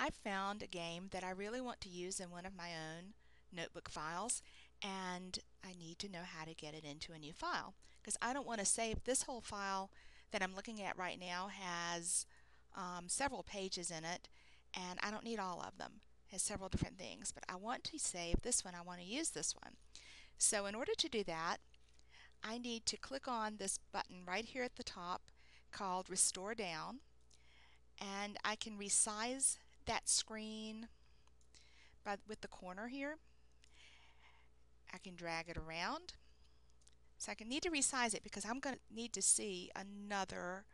I found a game that I really want to use in one of my own notebook files and I need to know how to get it into a new file because I don't want to save this whole file that I'm looking at right now has um, several pages in it and I don't need all of them. It has several different things but I want to save this one. I want to use this one. So in order to do that I need to click on this button right here at the top called restore down and I can resize that screen by, with the corner here I can drag it around. So I can need to resize it because I'm going to need to see another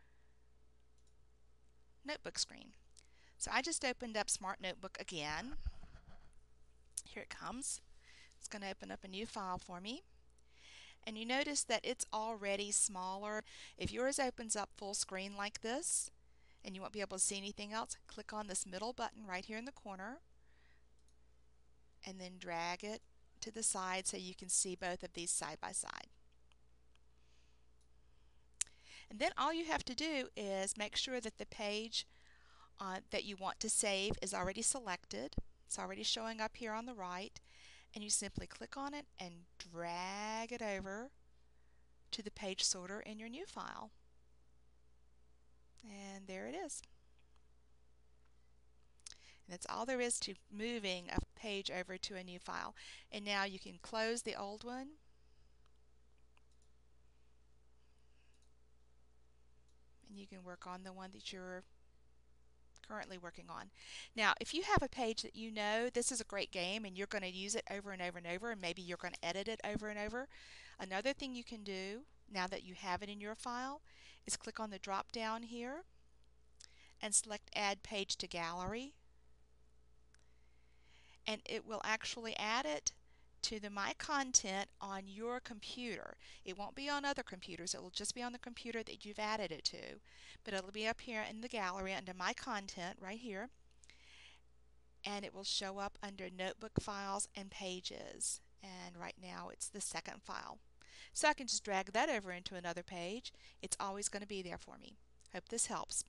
notebook screen. So I just opened up Smart Notebook again. Here it comes. It's going to open up a new file for me. And you notice that it's already smaller. If yours opens up full screen like this, and you won't be able to see anything else, click on this middle button right here in the corner, and then drag it to the side so you can see both of these side by side. And then all you have to do is make sure that the page uh, that you want to save is already selected. It's already showing up here on the right. And you simply click on it and drag it over to the page sorter in your new file. And there it is. And that's all there is to moving a page over to a new file. And now you can close the old one. And you can work on the one that you're currently working on. Now, if you have a page that you know, this is a great game and you're going to use it over and over and over and maybe you're going to edit it over and over. Another thing you can do now that you have it in your file is click on the drop down here and select add page to gallery and it will actually add it to the My Content on your computer. It won't be on other computers. It will just be on the computer that you've added it to. But it'll be up here in the gallery under My Content right here. And it will show up under Notebook Files and Pages. And right now it's the second file. So I can just drag that over into another page. It's always going to be there for me. Hope this helps.